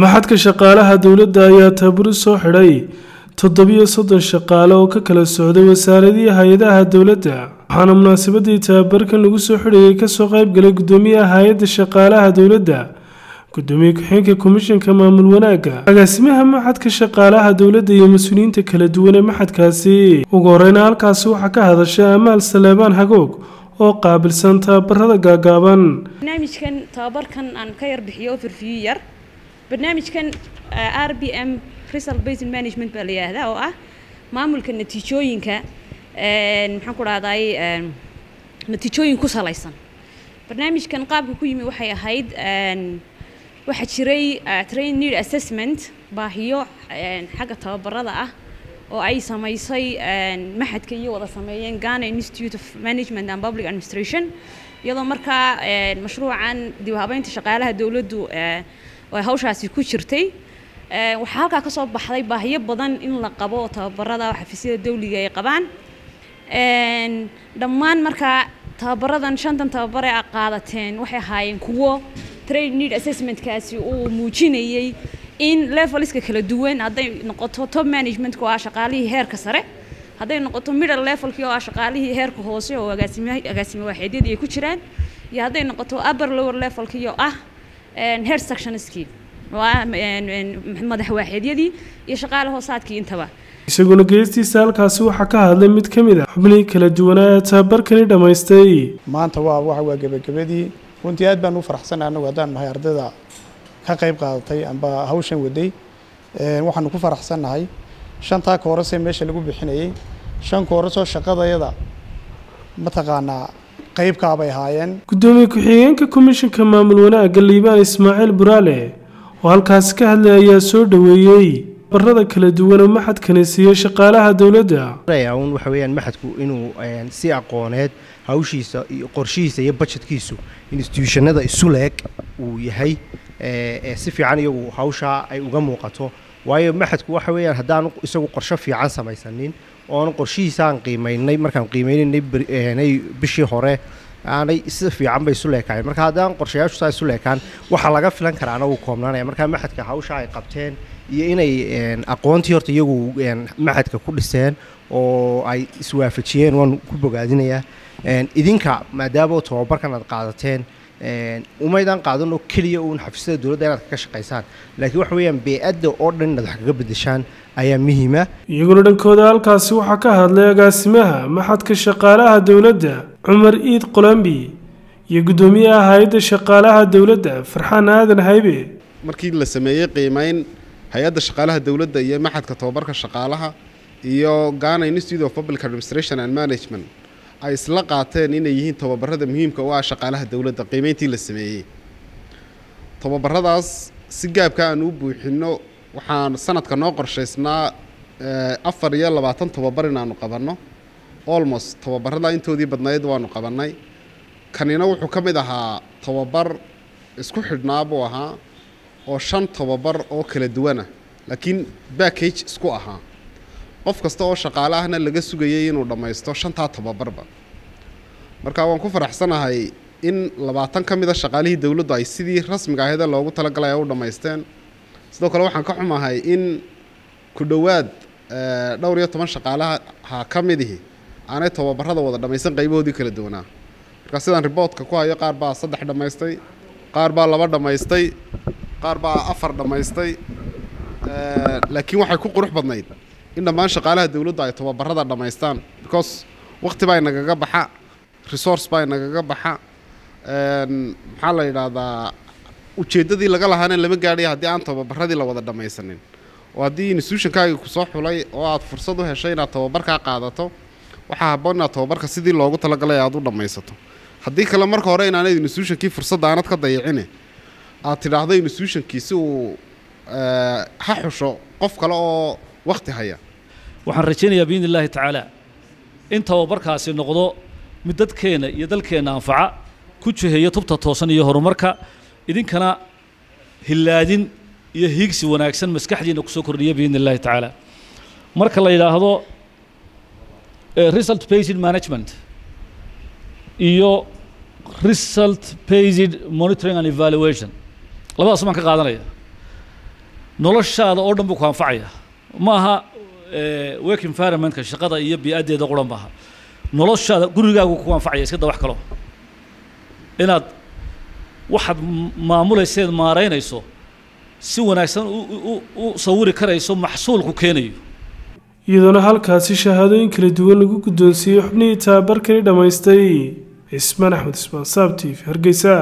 maxadka shaqaalaha dowladda ayaa taaburi soo xidhay toddobiyo soddon shaqaale oo ka kala socday wasaaradihii hay'adaha dowladda. Waxaana munaasabadii tababarkan lagu soo xidhayay ka soo qaybgalay guddoomiyaha hay'adda shaqaalaha dowladda gudoomiye ku-xigeenka komishanka maamul wanaagga. Agaasimaha maxadka shaqaalaha dowladda iyo mas'uuliyiinta kala duwan ee maxadkaasi. Ugu horeyna halkaasi waxaa ka hadashay amaal saleebaan hagoog oo qaabilsan tababarada gaagaaban barnaamijkan barnaamijkan r b m result based management baa la yidhaahdaa oo ah maamulka natiijooyinka maxaan ku dhahday natiijooyin ku salaysan. Barnaamijkan qaabka ku yimi waxay ahayd waxaa jiray train assessment baahiyo xagga tababarada ah oo ay samaysay maxadka iyo wada sameeyeen Ghana Institute of Management and Public Administration. Iyadoo markaa mashruucan dib shaqaalaha dowladdu oo hawshaasi ku jirtay. Waxaa halkaa ka soo baxday baahiyo badan in la qabo tababarada xafiisyada dawliga ay qabaan. Dhammaan markaa tababaradan shantan tababare a qaadateen waxay ahaayeen kuwo trade assessmentkaasi uu muujinayay in leveliska kala duwan hadday noqoto top managementka oo ah shaqaalihii heerka sare hadday noqoto middle levelkii oo ah shaqaalihii heerka hoose oo agaasime agaasime ay ku jiraan iyo hadday noqoto upper lower levelkii oo ah head sectionskii oo ah madax waaxeedyadii iyo shaqaale hoosaadkii intaba. Isaguna geestiisa halkaasi waxaa ka hadlay mid ka mid a xubnihii kala duwanaa ee tababarkani dhammaystay maanta waa waxa waa gebagabadii runtii aad baan u faraxsanahay annagu haddaan nahay ardayda ka qayb qaadatay amba hawshan waday. Waxaanu ku faraxsannahay. Shantaa koorasee meesha lagu bixinayay. Shan koorasoo shaqadayada mataqaanaa qaybkaabay ahaayeen. Gudoomiye ku-xigeenka komishanka maamul wanaagga liibaan ismaaciil buraale oo halkaasi ka hadlay ayaa soo dhoweeyey barada kala duwan oo maxadkani siiyey shaqaalaha dowladda. Un waxa weeyaan maxadku inuu si aqooneed hawshiisa iyo qorshihiisa iyo budgetkiisu institutionada isu leeg uu yahay si fiican iyagu hawshaa ay uga muuqato waayo maxadku waxa weeyaan haddaan isagu qorsho fiican samaysanin oon qorshihiisaan qiimaynay markaan qiimeynaynay bishii hore aanay si fiican bay isu leekaayeen marka haddaan qorshayaashu saa isu leekaan waxaa laga filan karaana wuu koobnaanaya. Marka maxadka hawsha ay qabteen iyo inay aqoontii horta iyagu maxadka ku dhiseen oo ay iswaafajiyeen waan ku bogaadinayaa. Idinka maadaama tababarkan aad qaadateen umaydaan qaadan oo keliya uun xafiisyada dowladda inaad kaga shaqaysaan. Laakiin waxa weeyaan bee-adda oo dhan inaad wax kaga beddeshaan ayaa muhiima. Iyaguna dhankooda halkaasi waxaa ka hadlay agaasimaha maxadka shaqaalaha dowladda cumar iid qolambi iyo guddoomiyaha hay'adda shaqaalaha dowladda farxaan aadan haybe. Markii la sameeyey qiimeyn hay'adda shaqaalaha dowladda iyo maxadka tababarka shaqaalaha iyo Ghana Institute of Public Administration and Management ay isla qaateen inay yihiin tababarada muhiimka u ah shaqaalaha dowladda. Qiimeyntii la sameeyey. Tababaradaas si gaabka aan u buuxino waxaan sanadka noo qorshaysnaa afar iyo labaatan tababar inaanu qabanno. Almost tababarada intoodii badnayd waanu qabannay. Kanina wuxuu ka mid ahaa tababar isku xidhnaa buu ahaa oo shan tababar oo kala duwana laakiin backage isku ahaa qof kasta oo shaqaale ahna laga sugayay inuu dhammaysto shantaa tababarba. Marka waan ku faraxsanahay in labaatan ka mida shaqaalihii dowladdu ay sidii rasmiga ahaydee loogu talagalay u dhammaysteen sidoo kale waxaan ka xumahay in ku dhowaad dhowr iyo toban shaqaalaha ha ka midihi aanay tababarada wada dhammaysan qaybahoodii kala duwanaa. Marka sidaan riboodka ku hayo qaar baa saddex dhammaystay qaar baa laba dhammaystay qaar baa afar dhammaystay laakiin waxay ku qurux badnayd in dhammaan shaqaalaha dowladdu ay tababarada dhammaystaan because waqti baa inagaga baxa resource baa inagaga baxa maxaa la yidhaahdaa ujeeddadii laga lahaana lama gaadhay haddii aan tababaradii la wada dhammaysanin oo haddii institutionkaagii ku soo xulay oo aad fursad u heshay inaad tababarkaa qaadato waxaa habboon inaad tababarka sidii loogu talagalay aad u dhammaysato haddii kale marka hore inaanad institutionkii fursadda aanad ka dayicine aad tidhaahdo institutionkii si uu ha xusho qof kale oo wakti haya waxaan rajaynayaa biidni illaahi tacaala in tababarkaasi noqdo mid dadkeenna iyo dalkeenna anfaca ku jiheeya tubta toosan iyo horumarka idinkana hillaadin iyo hiigsi wanaagsan maskaxdiinna ku soo kordhiya biidni illaahi tacaala marka la yidhaahdo result based management. iyo result based monitoring and evaluation. labadaas baan ka qaadanaya noloshaada oo dhan buu ku anfacaya ma aha work environmentka shaqada iyo bii'addeeda quran maaha noloshaada gurigaagu ku anfacaya iska da wax kalo inaad waxaad maamulayseed maaraynayso si wanaagsan u sawiri karayso maxsuulku keenayo. Iyadoona halkaasi shahaadooyin kala duwan lagu guddoonsiiyey xubnihii tababarkani dhammaystay. Cismaan axmed ismaan saab t v hargeysa